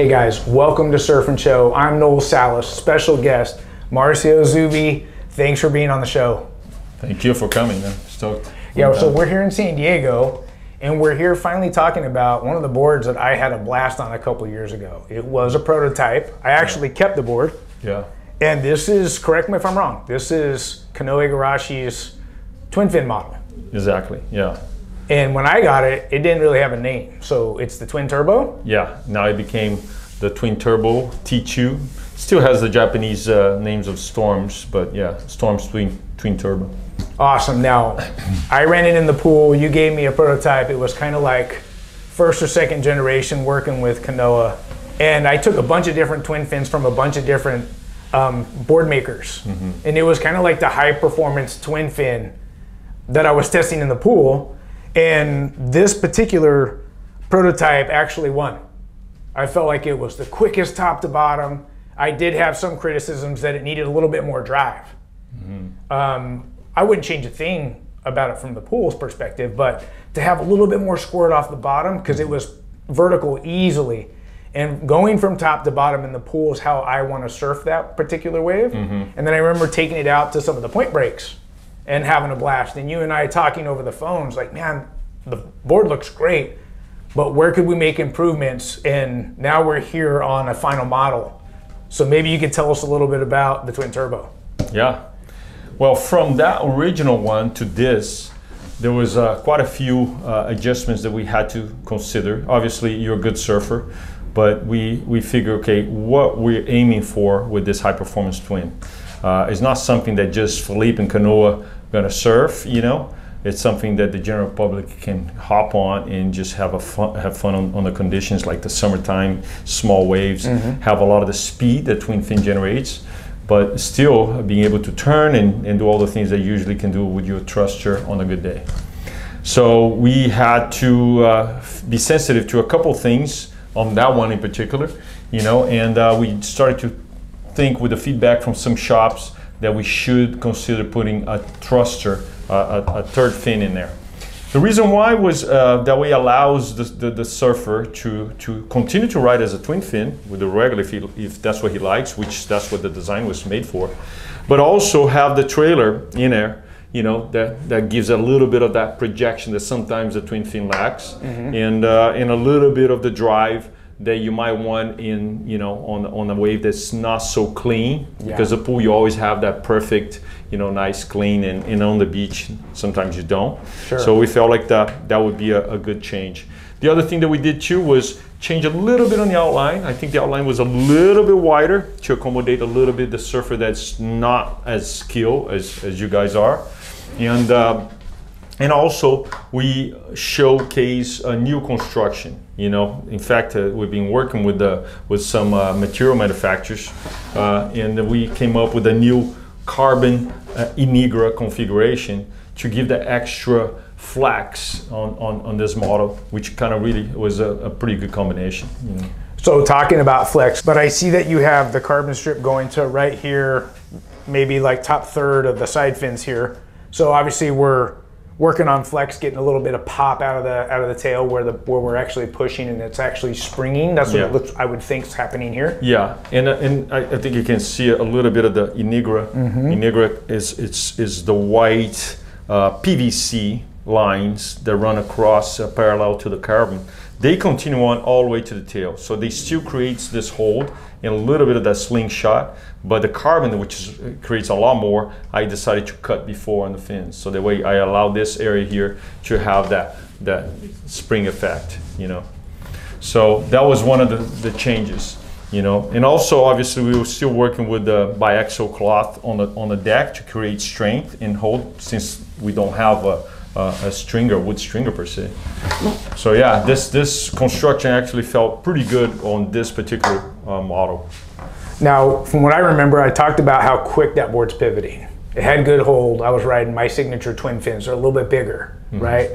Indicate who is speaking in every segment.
Speaker 1: Hey guys, welcome to Surf and Show. I'm Noel Salas, special guest Marcio Zouvi. Thanks for being on the show.
Speaker 2: Thank you for coming. Man. Stoked.
Speaker 1: Yeah, so we're here in San Diego, and we're here finally talking about one of the boards that I had a blast on a couple years ago. It was a prototype. I actually kept the board.
Speaker 2: Yeah.
Speaker 1: And this is, correct me if I'm wrong, this is Kanoa Igarashi's twin fin model.
Speaker 2: Exactly. Yeah.
Speaker 1: And when I got it, it didn't really have a name. So it's the twin turbo.
Speaker 2: Yeah. Now it became the twin turbo T2. Still has the Japanese uh, names of Storms, but yeah, Storms twin twin turbo.
Speaker 1: Awesome. Now, I ran it in the pool. You gave me a prototype. It was kind of like first or second generation working with Kanoa. And I took a bunch of different twin fins from a bunch of different um, board makers. Mm-hmm. And it was kind of like the high performance twin fin that I was testing in the pool. And this particular prototype actually won. I felt like it was the quickest top to bottom. I did have some criticisms that it needed a little bit more drive. Mm-hmm. Um, I wouldn't change a thing about it from the pool's perspective, but to have a little bit more squirt off the bottom because it was vertical easily. And going from top to bottom in the pool is how I want to surf that particular wave. Mm-hmm. And then I remember taking it out to some of the point breaks and having a blast. And you and I talking over the phones, like, man, the board looks great, but where could we make improvements? And now we're here on a final model. So maybe you could tell us a little bit about the twin turbo.
Speaker 2: Yeah. Well, from that original one to this, there was uh, quite a few uh, adjustments that we had to consider. Obviously, you're a good surfer, but we, we figure, okay, what we're aiming for with this high performance twin uh, is not something that just Filipe and Kanoa are gonna surf, you know. It's something that the general public can hop on and just have a fun, have fun on, on the conditions like the summertime, small waves, mm-hmm. have a lot of the speed that twin fin generates but still being able to turn and, and do all the things that you usually can do with your thruster on a good day. So we had to uh, be sensitive to a couple things on that one in particular, you know, and uh, we started to think with the feedback from some shops that we should consider putting a thruster, uh, a, a third fin in there. The reason why was uh, that way allows the, the, the, surfer to, to continue to ride as a twin fin with the regular if, he, if that's what he likes, which that's what the design was made for, but also have the trailer in there, you know, that, that gives a little bit of that projection that sometimes the twin fin lacks, mm-hmm. and, uh, and a little bit of the drive that you might want in you know on on a wave that's not so clean. Yeah. because the pool you always have that perfect you know nice clean and, and on the beach sometimes you don't. Sure. so we felt like that that would be a, a, good change. The other thing that we did too was change a little bit on the outline. I think the outline was a little bit wider to accommodate a little bit the surfer that's not as skilled as, as you guys are. And uh, and also we showcase a new construction you know in fact uh, we've been working with the with some uh, material manufacturers uh, and we came up with a new carbon uh, Innegra configuration to give the extra flex on, on, on this model which kind of really was a, a pretty good combination you know.
Speaker 1: so talking about flex but i see that you have the carbon strip going to right here maybe like top third of the side fins here so obviously we're working on flex, getting a little bit of pop out of the out of the tail where the where we're actually pushing and it's actually springing. That's what yeah. it looks. I would think is happening here.
Speaker 2: Yeah, and and I, I think you can see a little bit of the Innegra. Mm-hmm. Innegra is it's is the white uh, PVC lines that run across uh, parallel to the carbon. They continue on all the way to the tail, so they still creates this hold and a little bit of that slingshot. But the carbon, which is, creates a lot more, I decided to cut before on the fins. So the way I allow this area here to have that that spring effect, you know. So that was one of the, the changes, you know. And also, obviously, we were still working with the biaxial cloth on the on the deck to create strength and hold, since we don't have a uh, a stringer, wood stringer per se. So yeah, this this construction actually felt pretty good on this particular uh, model.
Speaker 1: Now, from what I remember, I talked about how quick that board's pivoting. It had good hold. I was riding my signature twin fins. They're a little bit bigger, mm-hmm. right?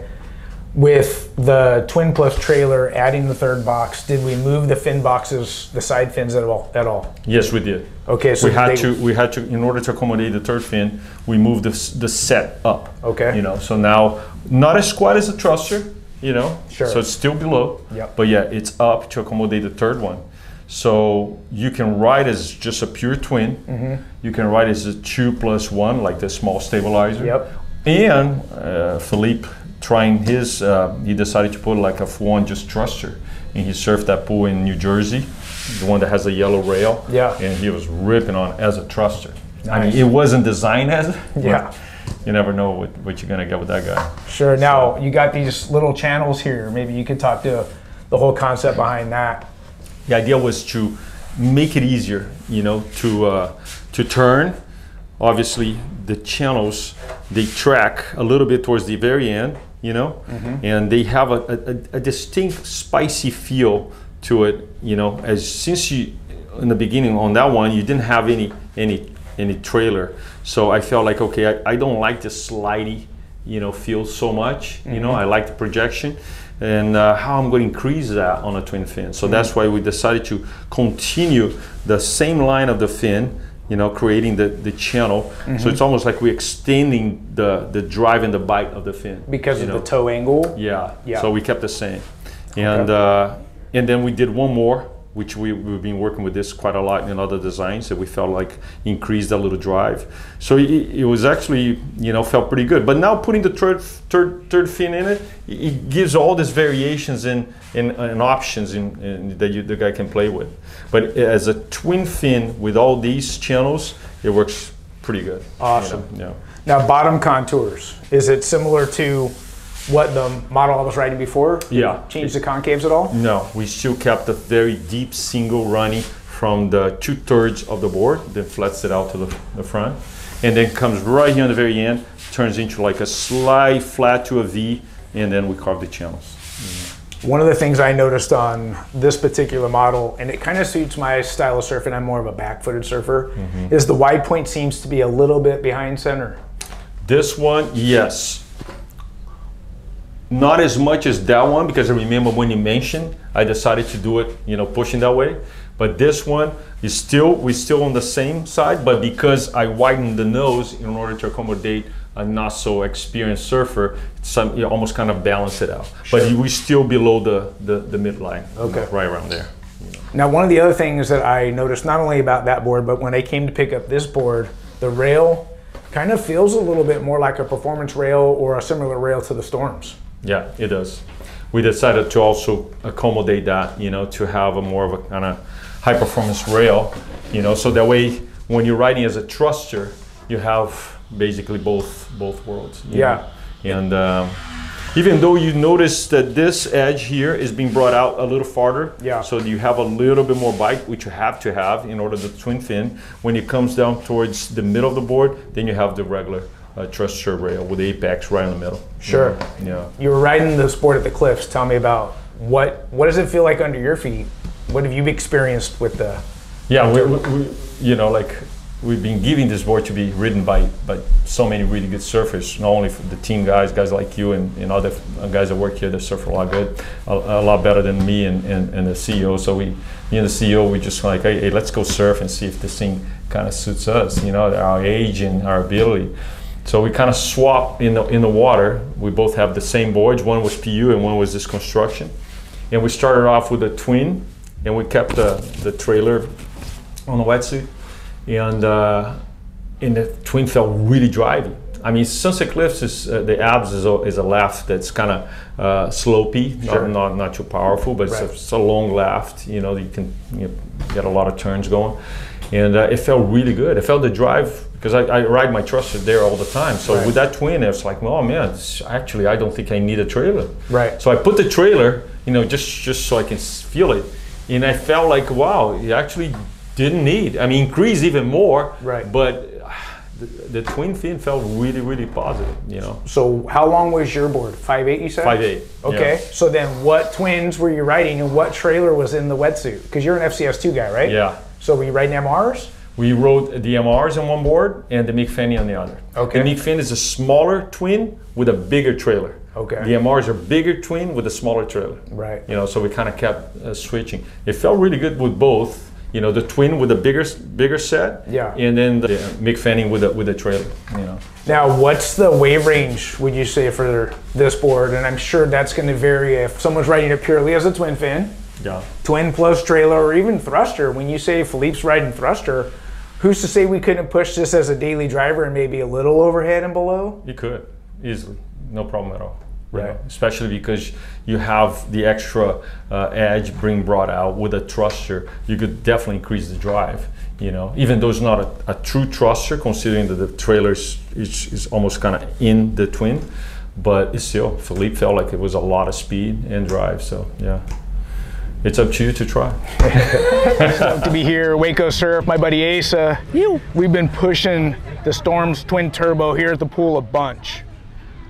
Speaker 1: With the twin plus trailer adding the third box, did we move the fin boxes, the side fins at all? At all?
Speaker 2: Yes, we did.
Speaker 1: Okay,
Speaker 2: so we had they, to we had to in order to accommodate the third fin, we moved the, the set up.
Speaker 1: Okay.
Speaker 2: You know, so now not as squat as a thruster, you know,
Speaker 1: sure.
Speaker 2: so it's still below.
Speaker 1: Yep.
Speaker 2: But yeah, it's up to accommodate the third one. So you can ride as just a pure twin.
Speaker 1: Mm-hmm.
Speaker 2: You can ride as a two plus one, like the small stabilizer.
Speaker 1: Yep.
Speaker 2: And uh, Filipe trying his, uh, he decided to put like a one just thruster, and he surfed that pool in New Jersey, the one that has a yellow rail.
Speaker 1: Yeah.
Speaker 2: And he was ripping on as a thruster. I mean, it wasn't designed as
Speaker 1: Yeah.
Speaker 2: You never know what, what you're gonna get with that guy.
Speaker 1: Sure. Now you got these little channels here. Maybe you could talk to the whole concept behind that.
Speaker 2: The idea was to make it easier, you know, to uh, to turn. Obviously, the channels they track a little bit towards the very end, you know, mm-hmm. and they have a, a, a distinct spicy feel to it, you know. As since you in the beginning on that one, you didn't have any any any trailer, so I felt like okay, I, I don't like the slidey, you know, feel so much. You know, mm-hmm. I like the projection, and uh, how I'm going to increase that on a twin fin. So mm-hmm. that's why we decided to continue the same line of the fin. You know, creating the, the channel, so it's almost like we're extending the the drive and the bite of the fin
Speaker 1: Because of
Speaker 2: know.
Speaker 1: the toe angle.
Speaker 2: Yeah.
Speaker 1: Yeah.
Speaker 2: So we kept the same, and uh, and then we did one more, which we we've been working with this quite a lot in other designs that we felt like increased a little drive. So it, it was actually you know felt pretty good. But now putting the third third third fin in it, it- gives all these variations and and, and options in, in that you, the guy can play with. But as a twin fin with all these channels, it works pretty good. you know,
Speaker 1: Awesome.
Speaker 2: Yeah.
Speaker 1: Now bottom contours. Is it similar to what the model I was riding before?
Speaker 2: Yeah.
Speaker 1: Change the concaves at all?
Speaker 2: No, we still kept a very deep single running from the two thirds of the board, then flats it out to the, the front, and then comes right here on the very end, turns into like a slight flat to a V, and then we carve the channels.
Speaker 1: One of the things I noticed on this particular model, and it kind of suits my style of surfing, I'm more of a back footed surfer,
Speaker 2: Mm-hmm.
Speaker 1: is the wide point seems to be a little bit behind center.
Speaker 2: This one, yes. Not as much as that one because I remember when you mentioned, I decided to do it, you know, pushing that way. But this one is still, we're still on the same side, but because I widened the nose in order to accommodate a not so experienced surfer, some you almost kind of balance it out. But we're still below the the, the midline, you know,
Speaker 1: Okay.
Speaker 2: right around there.
Speaker 1: Now, one of the other things that I noticed not only about that board, but when I came to pick up this board, the rail kind of feels a little bit more like a performance rail or a similar rail to the Storms.
Speaker 2: Yeah, it does. We decided to also accommodate that, you know, to have a more of a kind of high performance rail, you know, so that way when you're riding as a thruster, you have basically both both worlds.
Speaker 1: Yeah.
Speaker 2: know. And um, even though you notice that this edge here is being brought out a little farther,
Speaker 1: Yeah.
Speaker 2: so you have a little bit more bite, which you have to have in order to twin fin. When it comes down towards the middle of the board, then you have the regular uh, thruster rail with apex right in the middle.
Speaker 1: Sure.
Speaker 2: Yeah.
Speaker 1: You were riding the sport at the cliffs. Tell me about what what does it feel like under your feet? What have you experienced with the?
Speaker 2: Yeah, we, we, you know, like we've been giving this board to be ridden by, by so many really good surfers, not only for the team guys, guys like you and, and other uh, guys that work here that surf a lot good, a, a lot better than me and, and, and the CEO. So we, me and the CEO, we just like, hey, hey let's go surf and see if this thing kind of suits us, you know, our age and our ability. So we kind of swap in the in the water. We both have the same boards. One was PU and one was this construction. And we started off with a twin, and we kept the, the trailer on the wetsuit, and uh, and the twin felt really drivey. I mean, Sunset Cliffs is uh, the abs is a, is a laugh that's kind of uh, slopey,
Speaker 1: Sure.
Speaker 2: not, not not too powerful, but it's, a, it's a long left. You know, you can you know, get a lot of turns going, and uh, it felt really good. It felt the drive because I, I ride my thruster there all the time. So
Speaker 1: Right.
Speaker 2: with that twin, it's like, oh man, actually I don't think I need a trailer.
Speaker 1: Right.
Speaker 2: So I put the trailer, you know, just just so I can feel it, and I felt like, wow, it actually didn't need. I mean, increase even more.
Speaker 1: Right.
Speaker 2: But ah, the, the twin fin felt really, really positive. You know,
Speaker 1: So how long was your board? Five eight, you said.
Speaker 2: five eight.
Speaker 1: Okay. So then, what twins were you riding, and what trailer was in the wetsuit? Because you're an FCS two guy, right?
Speaker 2: Yeah.
Speaker 1: So were you riding MRs?
Speaker 2: We rode the MRs on one board and the Mick Fanning on the other.
Speaker 1: Okay.
Speaker 2: The Mick Fanning is a smaller twin with a bigger trailer.
Speaker 1: Okay.
Speaker 2: The MRs are bigger twin with a smaller trailer.
Speaker 1: Right.
Speaker 2: You know, so we kind of kept uh, switching. It felt really good with both. You know, the twin with a bigger bigger set.
Speaker 1: Yeah.
Speaker 2: And then the Mick Fanning with a with a trailer. You know.
Speaker 1: Now, what's the wave range, would you say, for this board? And I'm sure that's going to vary if someone's riding it purely as a twin fin
Speaker 2: Yeah.
Speaker 1: twin plus trailer or even thruster. When you say Filipe's riding thruster, who's to say we couldn't push this as a daily driver and maybe a little overhead and below?
Speaker 2: You could easily, no problem at all.
Speaker 1: Right.
Speaker 2: you know, especially because you have the extra uh, edge being brought out with a thruster, you could definitely increase the drive. You know, even though it's not a, a true thruster, considering that the trailer is, is, is almost kind of in the twin, but it's still Filipe felt like it was a lot of speed and drive. So yeah, it's up to you to try.
Speaker 1: Stoked to be here, Waco Surf, my buddy Asa. We've been pushing the Storm's twin turbo here at the pool a bunch.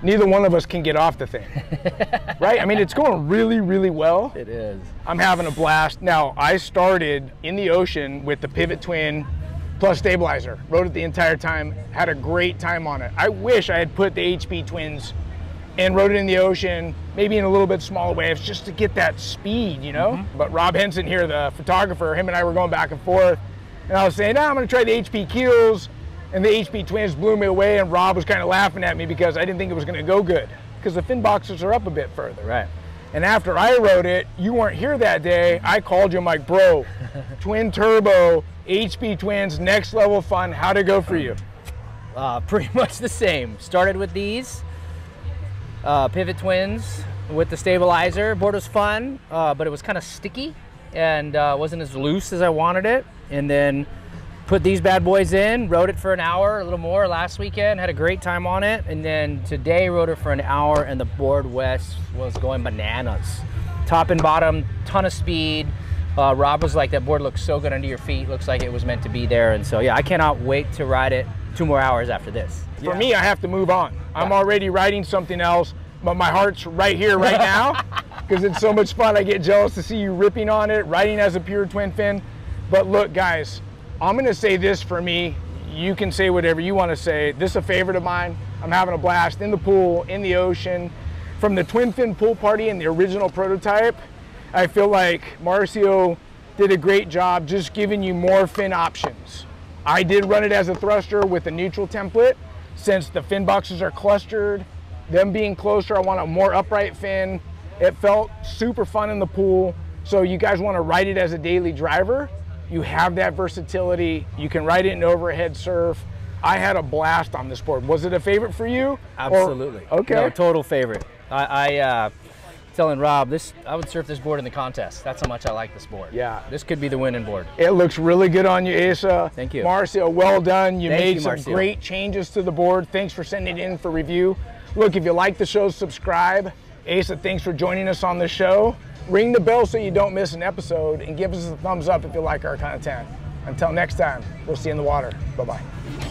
Speaker 1: Neither one of us can get off the thing, right? I mean, it's going really, really well.
Speaker 3: It is.
Speaker 1: I'm having a blast. Now, I started in the ocean with the Pivot Twin plus stabilizer. Rode it the entire time, had a great time on it. I wish I had put the HP Twins and rode it in the ocean, maybe in a little bit smaller waves, just to get that speed, you know? But Rob Henson here, the photographer, him and I were going back and forth, and I was saying, nah, I'm gonna try the HP Keels, and the HP Twins blew me away, and Rob was kind of laughing at me because I didn't think it was gonna go good, because the fin boxes are up a bit further.
Speaker 3: Right.
Speaker 1: And after I wrote it, you weren't here that day. I called you. I'm like, bro, twin turbo, HP twins, next level fun. How'd it go for you?
Speaker 3: Uh, pretty much the same. Started with these uh, pivot twins with the stabilizer. Board was fun, uh, but it was kind of sticky and uh, wasn't as loose as I wanted it. And then put these bad boys in, rode it for an hour, a little more last weekend, had a great time on it. And then today rode it for an hour and the board west was going bananas. Top and bottom, ton of speed. Uh, Rob was like, that board looks so good under your feet. Looks like it was meant to be there. And so, yeah, I cannot wait to ride it two more hours after this.
Speaker 1: For me, I have to move on. I'm already writing something else, but my heart's right here, right now, because it's so much fun. I get jealous to see you ripping on it, riding as a pure twin fin. But look, guys, I'm going to say this for me. You can say whatever you want to say. This is a favorite of mine. I'm having a blast in the pool, in the ocean. From the twin fin pool party and the original prototype, I feel like Marcio did a great job just giving you more fin options. I did run it as a thruster with a neutral template. Since the fin boxes are clustered, them being closer, I want a more upright fin. It felt super fun in the pool. So you guys want to ride it as a daily driver, you have that versatility. You can ride it in overhead surf. I had a blast on this board. Was it a favorite for you? Or-
Speaker 3: Absolutely.
Speaker 1: okay.
Speaker 3: No, total favorite. I, I uh, telling Rob this. I would surf this board in the contest. That's how much I like this board.
Speaker 1: Yeah.
Speaker 3: This could be the winning board.
Speaker 1: It looks really good on you, Asa.
Speaker 3: Thank you.
Speaker 1: Marcio, well done. You
Speaker 3: Thank
Speaker 1: made
Speaker 3: you,
Speaker 1: some
Speaker 3: Marcio.
Speaker 1: great changes to the board. Thanks for sending it in for review. Look, if you like the show, subscribe. Asa, thanks for joining us on the show. Ring the bell so you don't miss an episode and give us a thumbs up if you like our content. Until next time, we'll see you in the water. Bye bye.